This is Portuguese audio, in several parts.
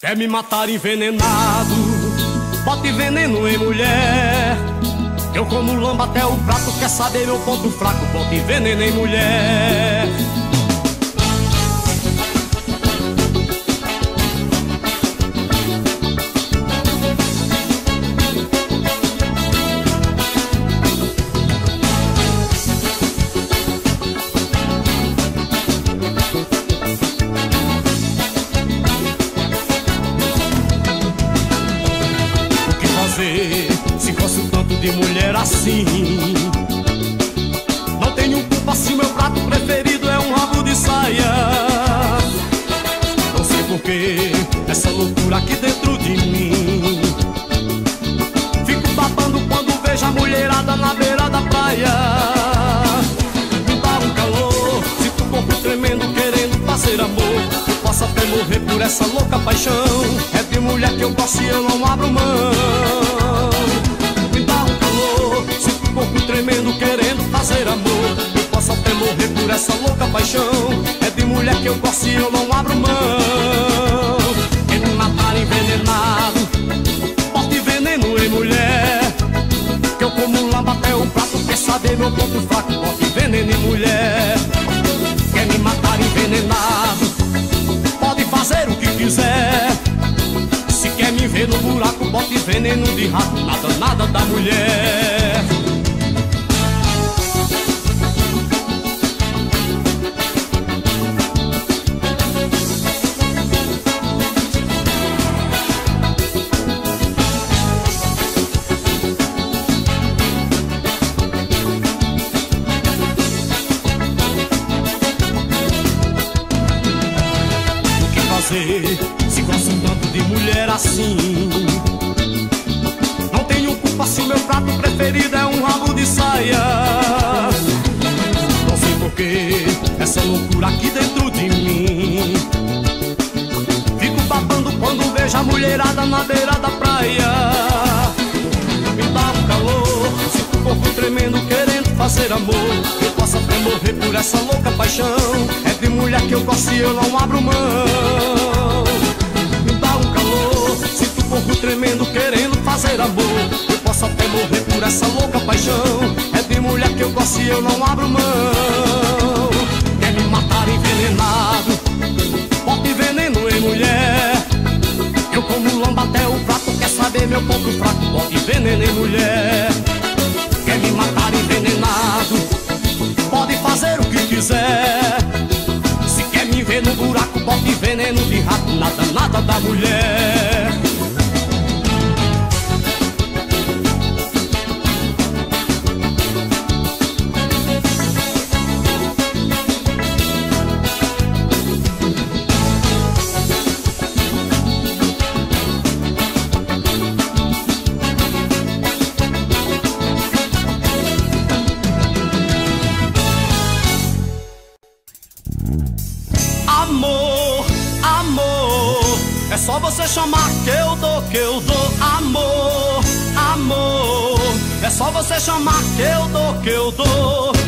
Quer me matar envenenado, bote veneno em mulher. Eu como lamba até o prato, quer saber meu ponto fraco, bote veneno em mulher. Assim paixão. É de mulher que eu gosto e eu não abro mão. Quem me matar envenenado Bote veneno em mulher. Que eu como lamba até o prato Quer saber meu ponto fraco? Bote veneno em mulher. Quer me matar envenenado Pode fazer o que quiser. Se quer me ver no buraco Bote veneno de rato Nada, nada da mulher na beira da praia. Me dá um calor, sinto o corpo tremendo querendo fazer amor. Eu posso até morrer por essa louca paixão. É de mulher que eu gosto e eu não abro mão. Corpo tremendo querendo fazer amor. Eu posso até morrer por essa louca paixão. É de mulher que eu gosto e eu não abro mão. Quer me matar envenenado? Bote veneno em mulher como lamba até o prato. Quer saber meu ponto fraco? Veneno em mulher. Quer me matar envenenado? Pode fazer o que quiser. Se quer me ver no buraco Bote veneno de rato. Nada, nada da mulher que eu dou amor, amor. É só você chamar que eu dou, que eu dou.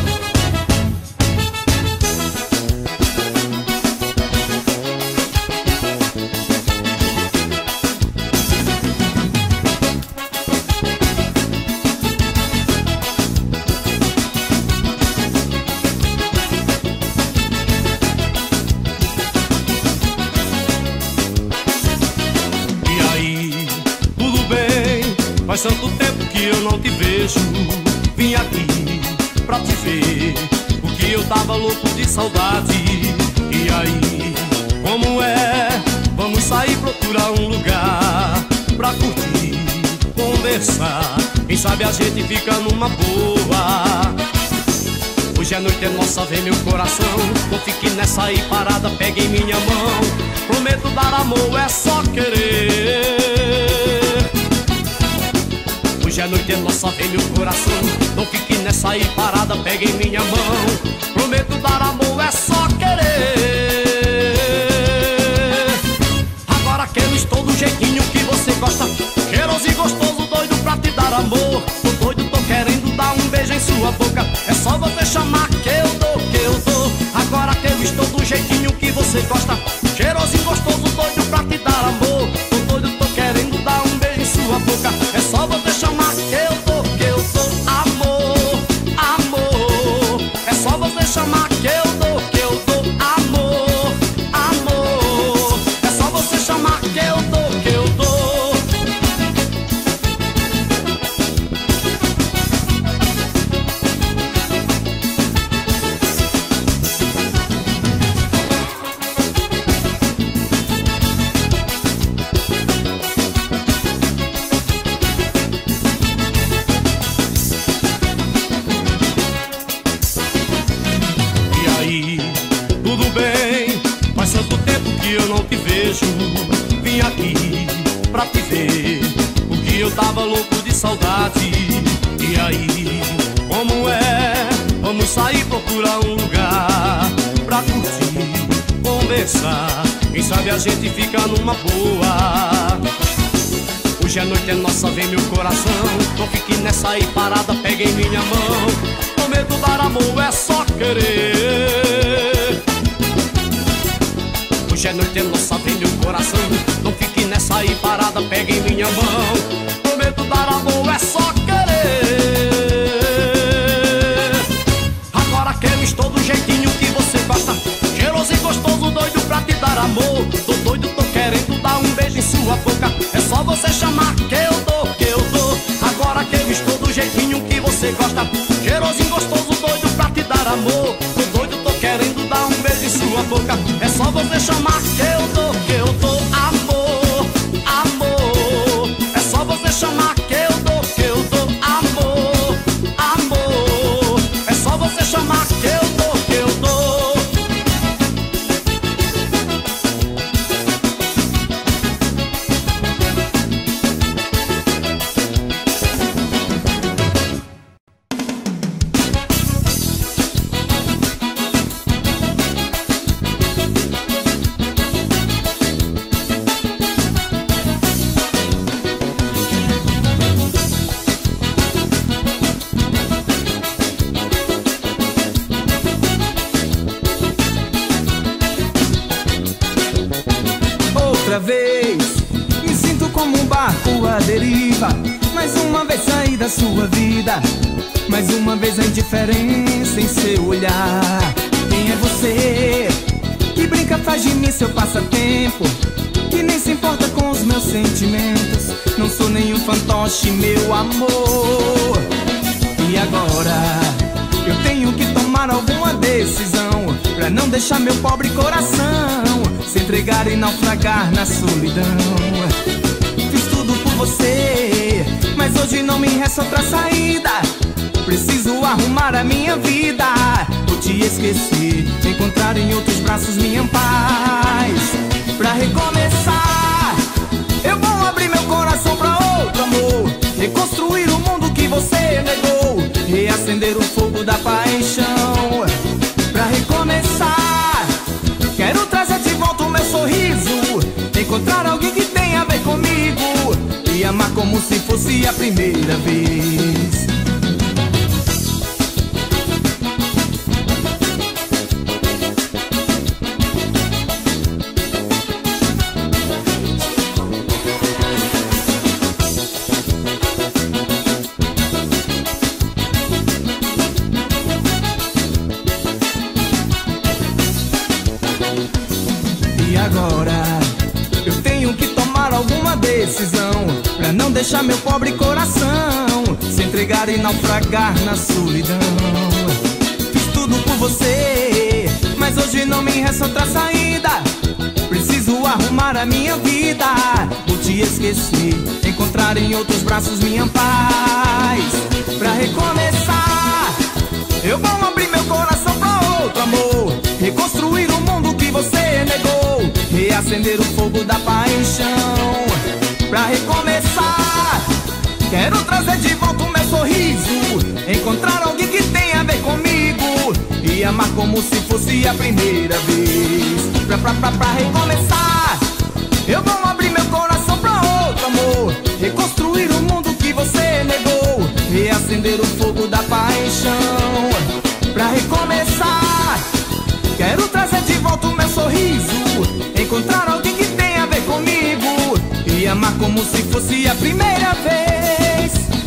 Saudade. E aí, como é? Vamos sair procurar um lugar Pra curtir, conversar. Quem sabe a gente fica numa boa. Hoje a noite é nossa, vem meu coração. Não fique nessa aí parada, pegue em minha mão. Prometo dar amor, é só querer. Hoje a noite é nossa, vem meu coração fique nessa aí parada, pegue em minha mão. Prometo dar amor, é só querer. Agora que eu estou do jeitinho que você gosta Cheiroso e gostoso, doido pra te dar amor. Tô doido, tô querendo dar um beijo em sua boca. É só você chamar Pra curtir, conversar. Quem sabe a gente fica numa boa. Hoje a noite é nossa, vem meu coração. Não fique nessa aí parada, pega em minha mão. O medo dar amor é só querer. Hoje a noite é nossa, vem meu coração. Não fique nessa aí parada, pega em minha mão. Prometo dar amor, é só amor. Tô doido, tô querendo dar um beijo em sua boca. É só você chamar que eu dou, que eu dou. Agora que eu estou do jeitinho que você gosta. Cheiroso e gostoso, doido pra te dar amor. Tô doido, tô querendo dar um beijo em sua boca. É só você chamar que eu dou diferença deixar meu pobre coração Se entregar e naufragar na solidão. Fiz tudo por você Mas hoje não me resta outra saída. Preciso arrumar a minha vida. Vou te esquecer Encontrar em outros braços minha paz Pra recomeçar fosse a primeira vez na solidão. Fiz tudo por você, mas hoje não me resta outra saída. Preciso arrumar a minha vida, vou te esquecer, encontrar em outros braços minha paz. Pra recomeçar, eu vou abrir meu coração pra outro amor, reconstruir o mundo que você negou, reacender o fogo da paixão. Pra recomeçar. Amar como se fosse a primeira vez. Pra, pra, pra, pra recomeçar Eu vou abrir meu coração pra outro amor. Reconstruir o mundo que você negou. Reacender o fogo da paixão. Pra recomeçar Quero trazer de volta o meu sorriso. Encontrar alguém que tenha a ver comigo. E amar como se fosse a primeira vez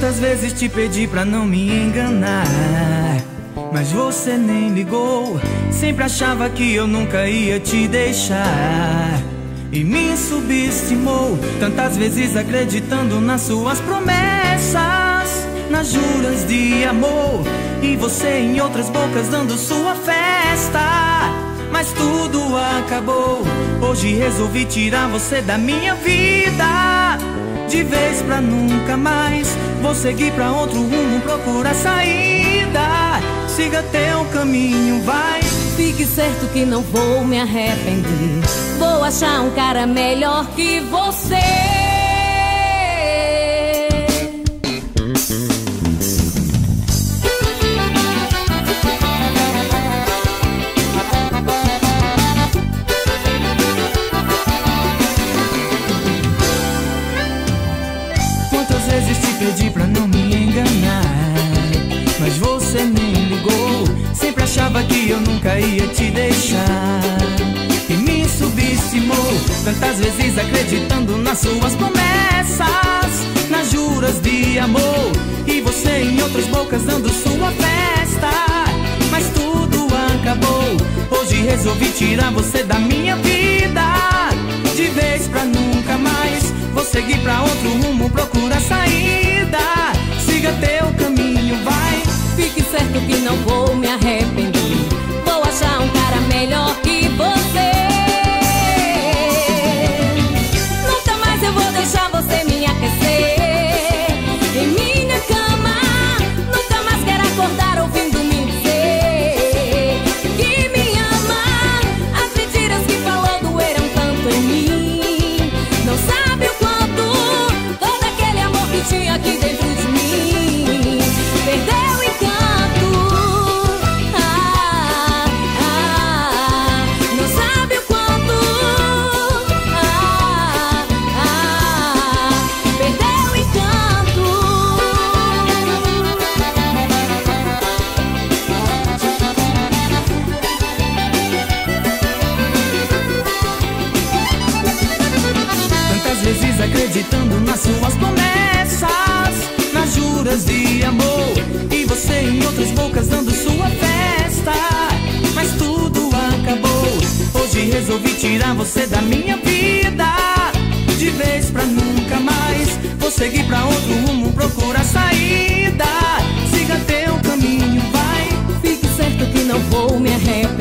Quantas vezes te pedi pra não me enganar Mas você nem ligou. Sempre achava que eu nunca ia te deixar. E me subestimou, tantas vezes acreditando nas suas promessas, nas juras de amor. E você em outras bocas dando sua festa. Mas tudo acabou. Hoje resolvi tirar você da minha vida. De vez pra nunca mais. Vou seguir pra outro rumo, procura saída. Siga teu caminho, vai. Fique certo que não vou me arrepender. Vou achar um cara melhor que você. Acreditando nas suas promessas Nas juras de amor E você em outras bocas dando sua festa Mas tudo acabou Hoje resolvi tirar você da minha vida De vez pra nunca mais Vou seguir pra outro rumo, procura saída. Siga teu caminho, vai. Fique certo que não vou me arrepender. Vou achar um cara melhor que você. Resolvi tirar você da minha vida. De vez pra nunca mais. Vou seguir pra outro rumo, procura saída. Siga teu caminho, vai. Fique certo que não vou me arrepender.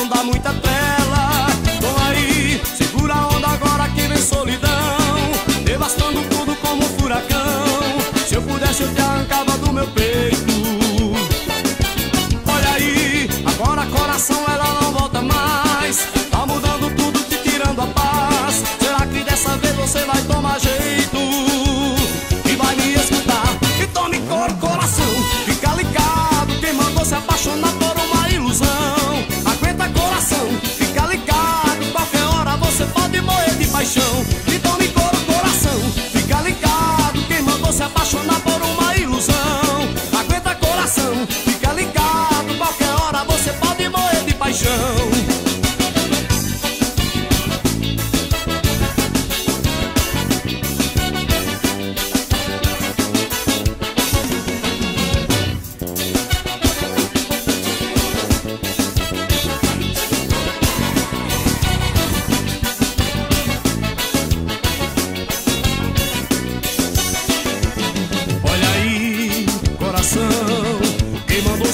Não dar muita.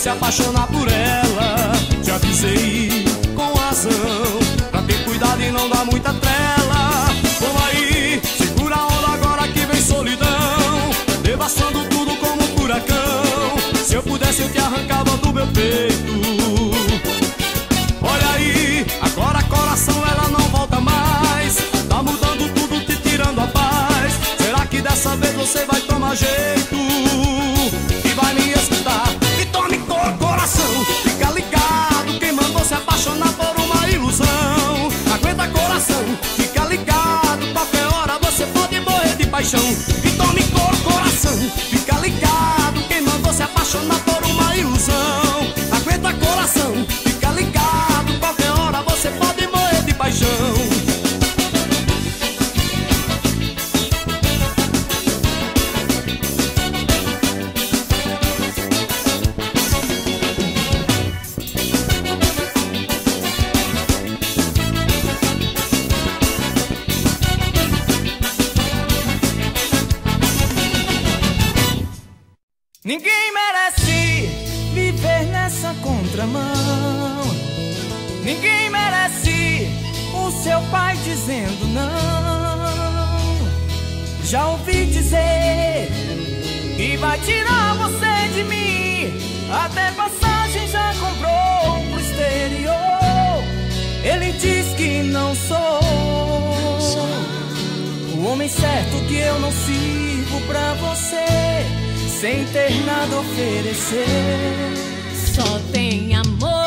Se apaixonar por ela. Te avisei com razão, pra ter cuidado e não dar muita trela. Vamos aí, segura a onda agora que vem solidão, devassando tudo como um furacão. Se eu pudesse, eu te arrancava do meu peito. Olha aí, agora coração ela não volta mais. Tá mudando tudo, te tirando a paz. Será que dessa vez você vai tomar jeito? Ninguém merece viver nessa contramão. Ninguém merece o seu pai dizendo não. Já ouvi dizer que vai tirar você de mim. Até passagem já comprou pro exterior. Ele diz que não sou o homem certo que eu não sirvo pra você sem ter nada a oferecer. Só tem amor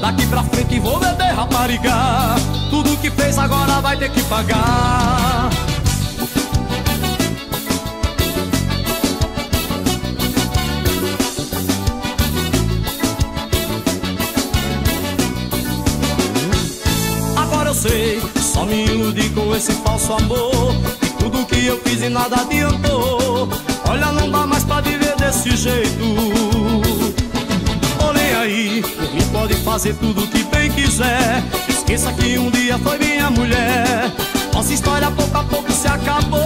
Daqui pra frente vou beber rapariga. Tudo que fez agora vai ter que pagar. Agora eu sei, me iludi com esse falso amor. E tudo que eu fiz e nada adiantou. Olha, não dá mais pra viver desse jeito fazer tudo que bem quiser. Esqueça que um dia foi minha mulher. Nossa história pouco a pouco se acabou.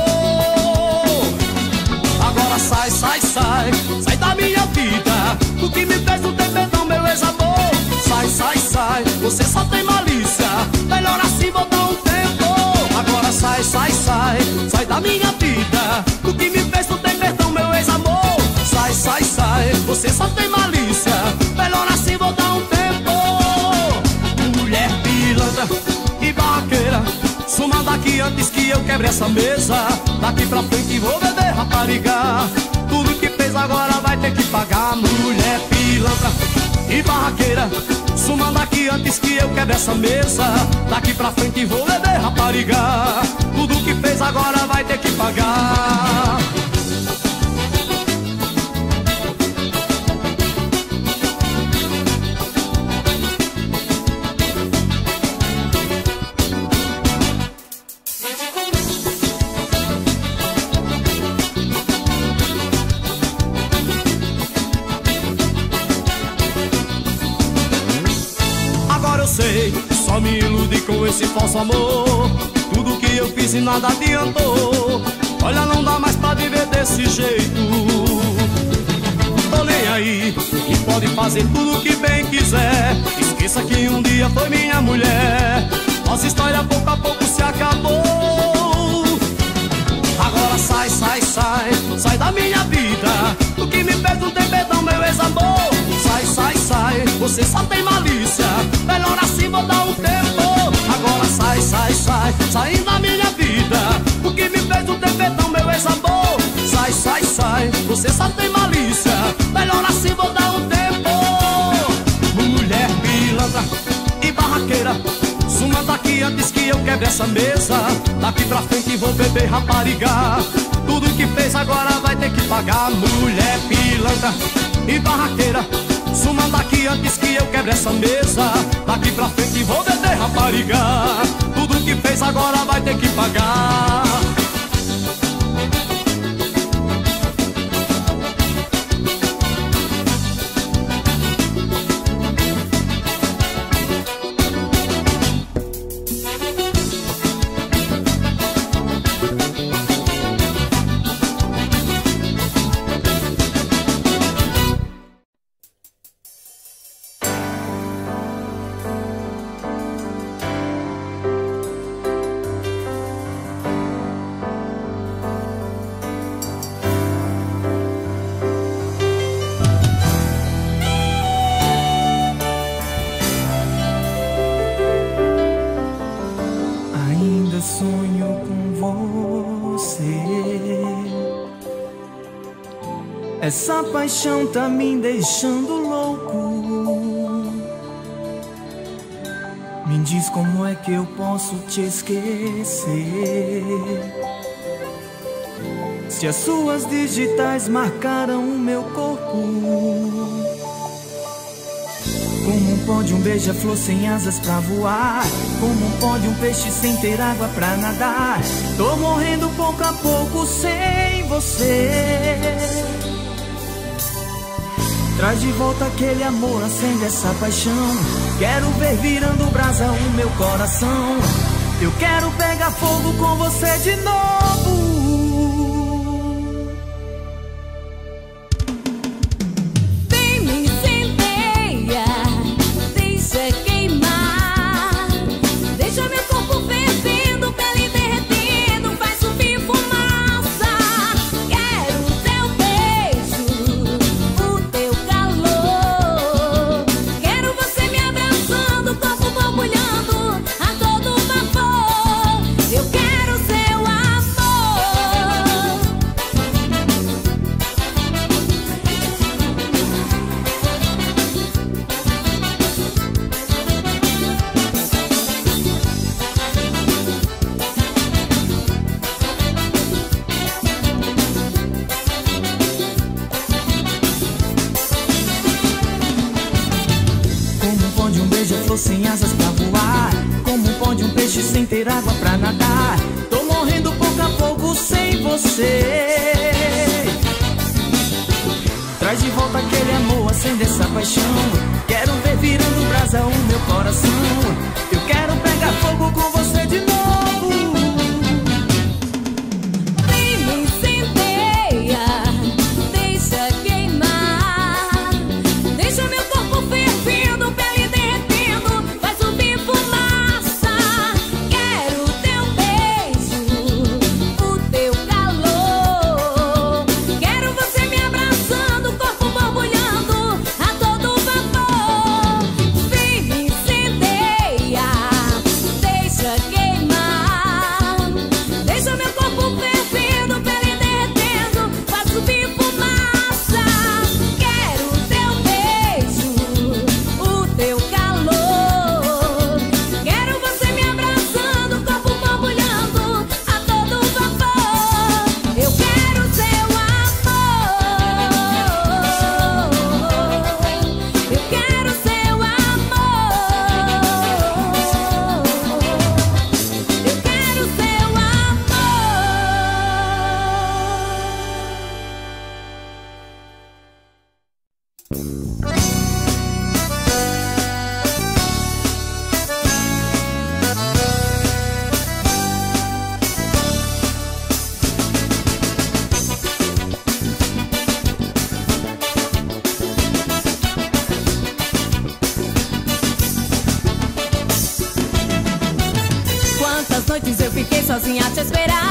Agora sai, sai, sai, sai da minha vida. O que me fez não ter perdão, meu ex-amor. Sai, sai, sai, você só tem malícia. Melhor assim vou dar um tempo. Agora sai, sai, sai, sai da minha vida. O que me fez não ter perdão, meu ex-amor. Sai, sai, sai, você só tem malícia Daqui antes que eu quebre essa mesa Daqui pra frente vou beber rapariga. Tudo que fez agora vai ter que pagar Mulher pilantra e barraqueira. Suma daqui antes que eu quebre essa mesa Daqui pra frente vou beber rapariga. Tudo que fez agora vai ter que pagar esse falso amor Tudo que eu fiz e nada adiantou. Olha, não dá mais pra viver desse jeito. Tô nem aí, e pode fazer tudo que bem quiser. Esqueça que um dia foi minha mulher. Nossa história pouco a pouco se acabou. Agora sai, sai, sai, sai da minha vida. O que me fez não tem perdão, meu ex-amor. Sai, sai, sai, você só tem malícia. Melhor assim vou dar um tempo Agora sai, sai, sai, sai da minha vida. O que me fez tem perdão, meu ex-amor. Sai, sai, sai, você só tem malícia. Melhor assim vou dar um tempo. Mulher pilantra e barraqueira Suma daqui antes que eu quebre essa mesa. Daqui pra frente vou beber rapariga. Tudo que fez agora vai ter que pagar. Mulher pilantra e barraqueira Suma daqui antes que eu quebre essa mesa. Daqui pra frente vou beber rapariga. Tudo que fez agora vai ter que pagar sonho com você. Essa paixão tá me deixando louco. Me diz como é que eu posso te esquecer. Se as suas digitais marcaram o meu corpo. Pode um beija-flor sem asas pra voar? Como pode um peixe sem ter água pra nadar? Tô morrendo pouco a pouco sem você. Traz de volta aquele amor, acende essa paixão. Quero ver virando brasa o meu coração. Eu quero pegar fogo com você de novo.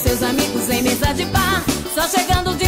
que é, vai me dar amor ou perder a mulher?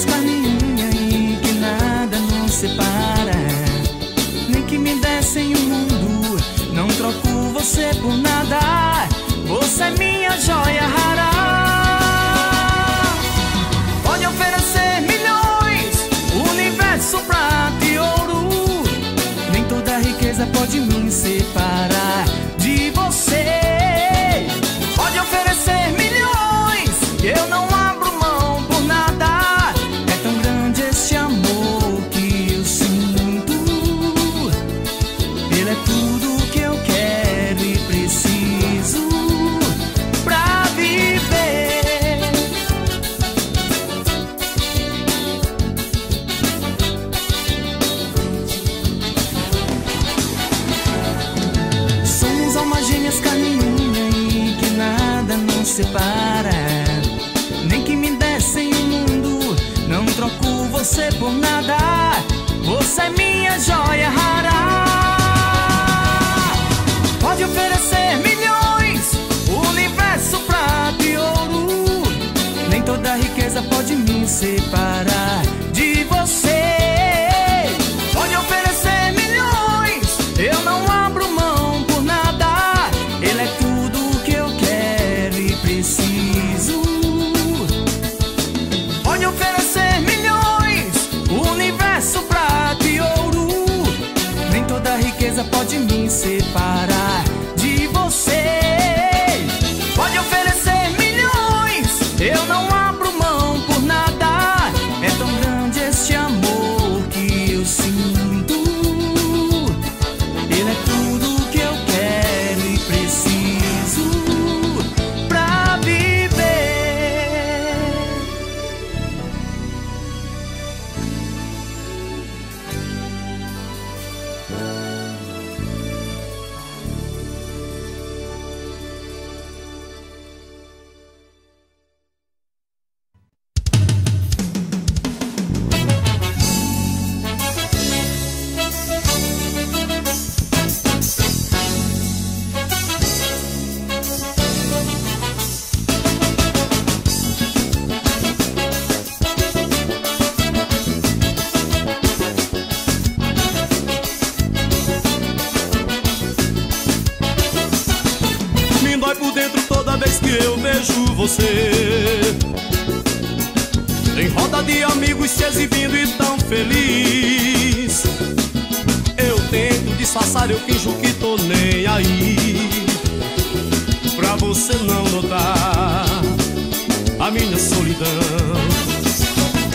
Gêmeas, carne e unha e que nada nos separa. Nem que me dessem o mundo, não troco você por nada. Você é minha joia rara. Pode oferecer milhões, universo prata e ouro. Nem toda riqueza pode me separar separar você Em roda de amigos se exibindo e tão feliz Eu tento disfarçar, eu finjo que tô nem aí Pra você não notar a minha solidão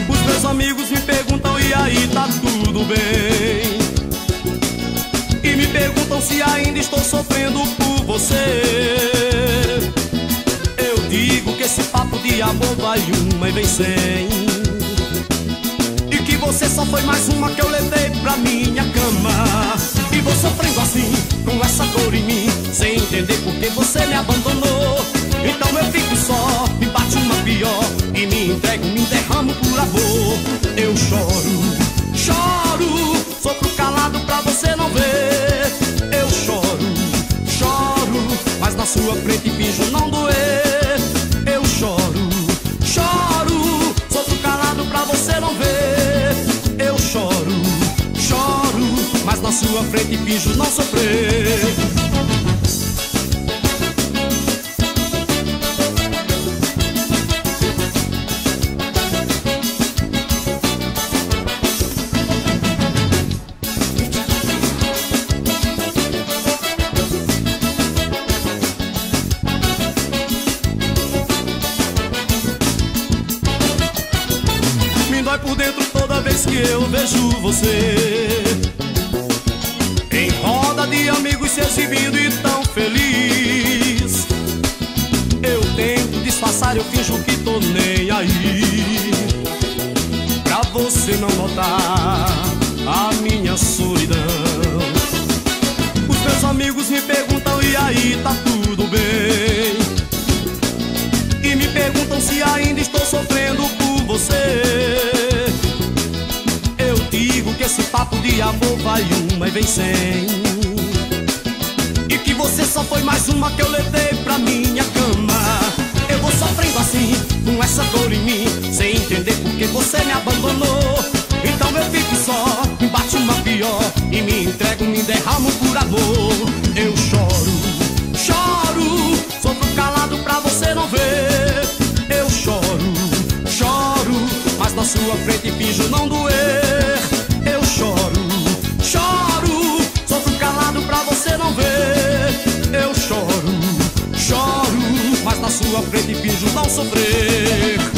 Os meus amigos me perguntam e aí, tá tudo bem? E me perguntam se ainda estou sofrendo por você. Papo de amor vai uma e vem cem. E que você só foi mais uma que eu levei pra minha cama. E vou sofrendo assim, com essa dor em mim, sem entender por que você me abandonou. Então eu fico só, me bate uma pior, e me entrego, me derramo por amor. Eu choro, choro, sofro calado pra você não ver. Eu choro, choro, mas na sua frente você. Eu digo que esse papo de amor vai uma e vem cem. E que você só foi mais uma que eu levei pra minha cama. Eu vou sofrendo assim, com essa dor em mim, sem entender por que você me abandonou. Então eu fico só, me bate uma pior, e me entrego, me derramo por amor. Eu choro, choro, sofro calado pra você não ver. Finjo não doer. Eu choro, choro Sofro calado pra você não ver. Eu choro, choro Mas na sua frente finjo não sofrer